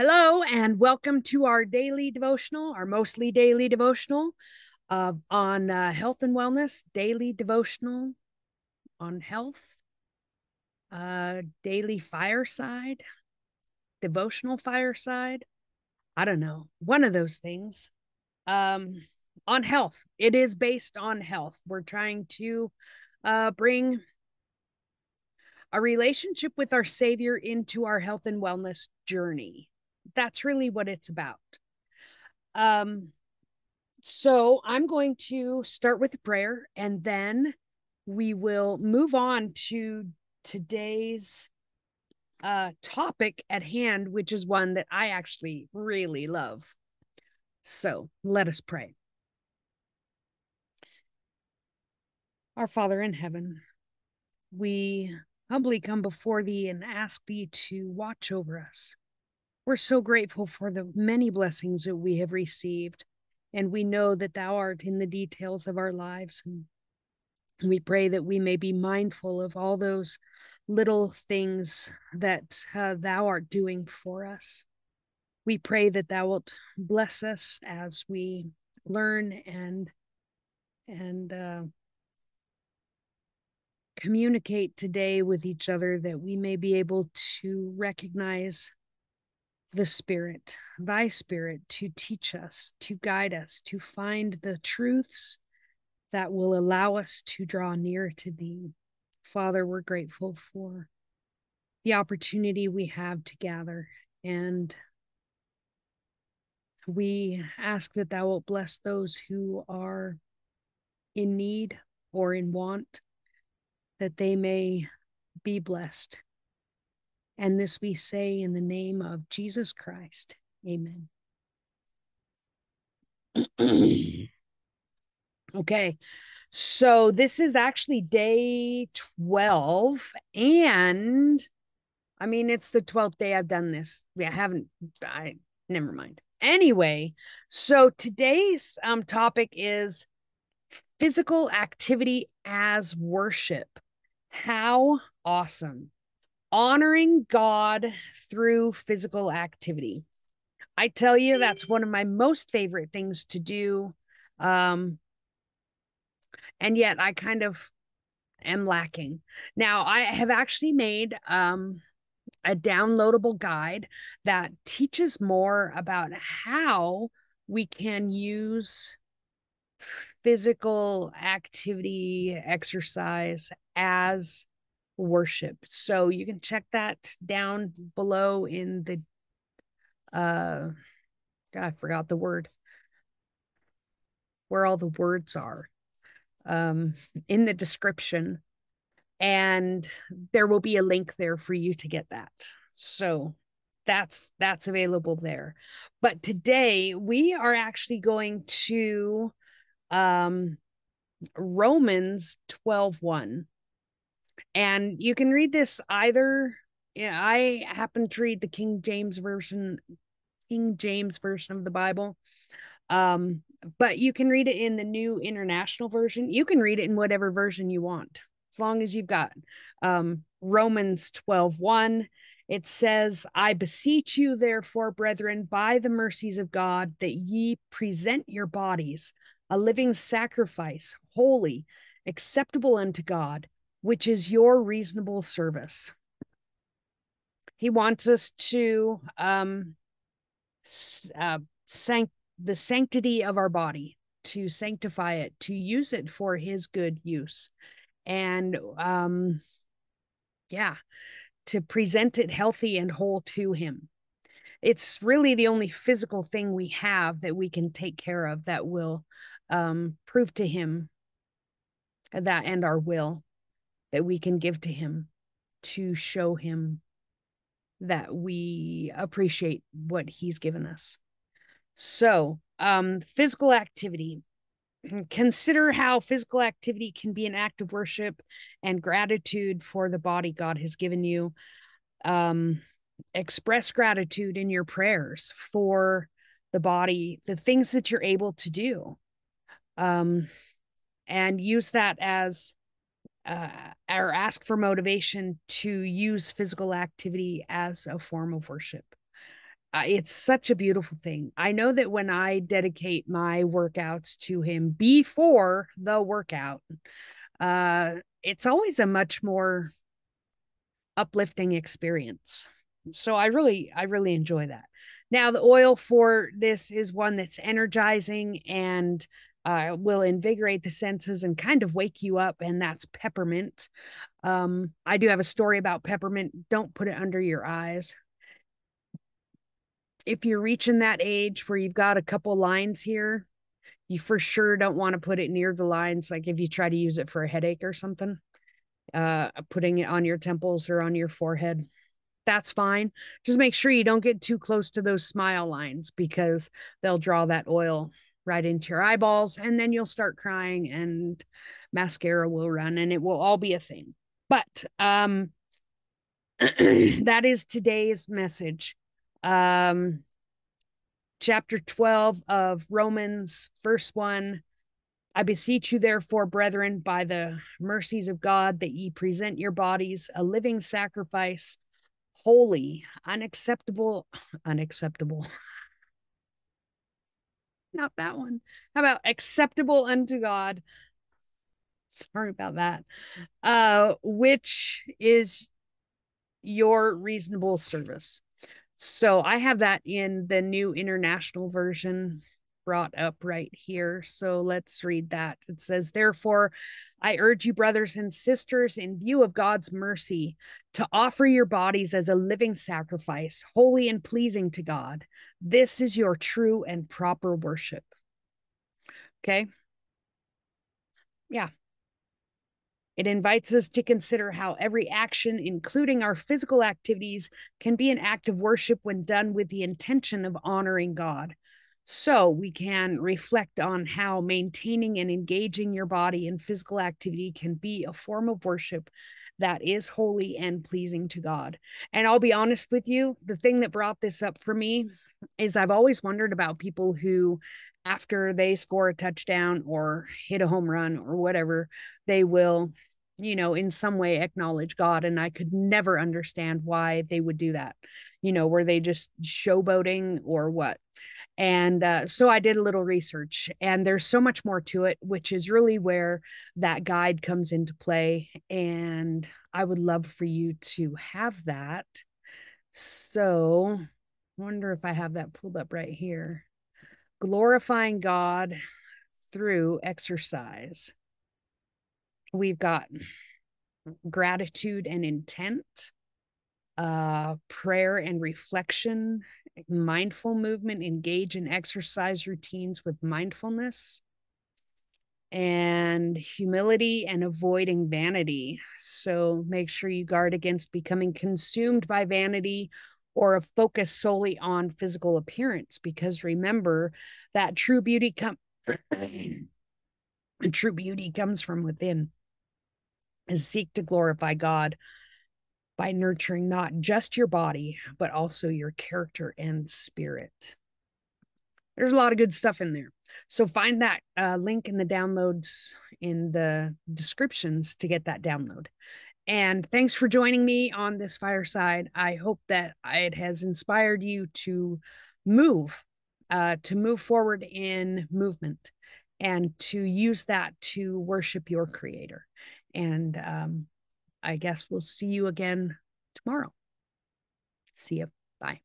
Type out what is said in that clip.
Hello, and welcome to our daily devotional, our mostly daily devotional uh, on uh, health and wellness, daily devotional on health, uh, daily fireside, devotional fireside. I don't know, one of those things. Um, on health, it is based on health. We're trying to uh, bring a relationship with our Savior into our health and wellness journey that's really what it's about. Um, so I'm going to start with a prayer and then we will move on to today's uh, topic at hand, which is one that I actually really love. So let us pray. Our Father in heaven, we humbly come before thee and ask thee to watch over us we're so grateful for the many blessings that we have received. And we know that thou art in the details of our lives. And we pray that we may be mindful of all those little things that uh, thou art doing for us. We pray that thou wilt bless us as we learn and and uh, communicate today with each other that we may be able to recognize the Spirit, thy Spirit, to teach us, to guide us, to find the truths that will allow us to draw near to thee. Father, we're grateful for the opportunity we have to gather and we ask that thou wilt bless those who are in need or in want, that they may be blessed and this we say in the name of Jesus Christ. Amen. okay. So this is actually day 12 and I mean it's the 12th day I've done this. I haven't I never mind. Anyway, so today's um topic is physical activity as worship. How awesome honoring God through physical activity. I tell you, that's one of my most favorite things to do. Um, and yet I kind of am lacking. Now, I have actually made um, a downloadable guide that teaches more about how we can use physical activity, exercise as worship. So you can check that down below in the uh I forgot the word where all the words are um in the description and there will be a link there for you to get that. So that's that's available there. But today we are actually going to um Romans 12 1 and you can read this either yeah, I happen to read the King James version, King James version of the Bible. Um, but you can read it in the new international version. You can read it in whatever version you want, as long as you've got um, Romans 12 1. It says, I beseech you, therefore, brethren, by the mercies of God, that ye present your bodies a living sacrifice, holy, acceptable unto God which is your reasonable service. He wants us to um, uh, sanct- the sanctity of our body, to sanctify it, to use it for His good use, and um, yeah, to present it healthy and whole to Him. It's really the only physical thing we have that we can take care of that will um, prove to Him that and our will that we can give to him to show him that we appreciate what he's given us. So, um, physical activity. Consider how physical activity can be an act of worship and gratitude for the body God has given you. Um, express gratitude in your prayers for the body, the things that you're able to do. Um, and use that as uh, or ask for motivation to use physical activity as a form of worship. uh, it's such a beautiful thing. I know that when I dedicate my workouts to him before the workout, uh, it's always a much more uplifting experience. So I really, I really enjoy that. Now, the oil for this is one that's energizing and uh, will invigorate the senses and kind of wake you up, and that's peppermint. Um, I do have a story about peppermint. Don't put it under your eyes if you're reaching that age where you've got a couple lines here, you for sure don't want to put it near the lines. Like if you try to use it for a headache or something, uh, putting it on your temples or on your forehead, that's fine. Just make sure you don't get too close to those smile lines because they'll draw that oil right into your eyeballs and then you'll start crying and mascara will run and it will all be a thing. But um that is today's message um, chapter 12 of Romans, verse 1. I beseech you, therefore, brethren, by the mercies of God, that ye present your bodies a living sacrifice, holy, unacceptable, unacceptable. Not that one. How about acceptable unto God? Sorry about that. Uh, which is your reasonable service. So I have that in the new international version brought up right here. So let's read that. It says, Therefore, I urge you, brothers and sisters, in view of God's mercy, to offer your bodies as a living sacrifice, holy and pleasing to God. This is your true and proper worship. Okay. Yeah. It invites us to consider how every action, including our physical activities, can be an act of worship when done with the intention of honoring God. So we can reflect on how maintaining and engaging your body in physical activity can be a form of worship that is holy and pleasing to God. And I'll be honest with you, the thing that brought this up for me is I've always wondered about people who after they score a touchdown or hit a home run or whatever, they will you know, in some way acknowledge God. And I could never understand why they would do that. You know, were they just showboating or what? And uh, so I did a little research, and there's so much more to it, which is really where that guide comes into play. And I would love for you to have that. So, wonder if I have that pulled up right here. Glorifying God through exercise we've got gratitude and intent, uh, prayer and reflection, mindful movement, engage in exercise routines with mindfulness, and humility and avoiding vanity. So make sure you guard against becoming consumed by vanity or a focus solely on physical appearance because remember that true beauty come true beauty comes from within is seek to glorify God by nurturing not just your body, but also your character and spirit. There's a lot of good stuff in there. So find that uh, link in the downloads in the descriptions to get that download. And thanks for joining me on this fireside. I hope that it has inspired you to move, uh, to move forward in movement and to use that to worship your creator. And um, I guess we'll see you again tomorrow. See you. Bye.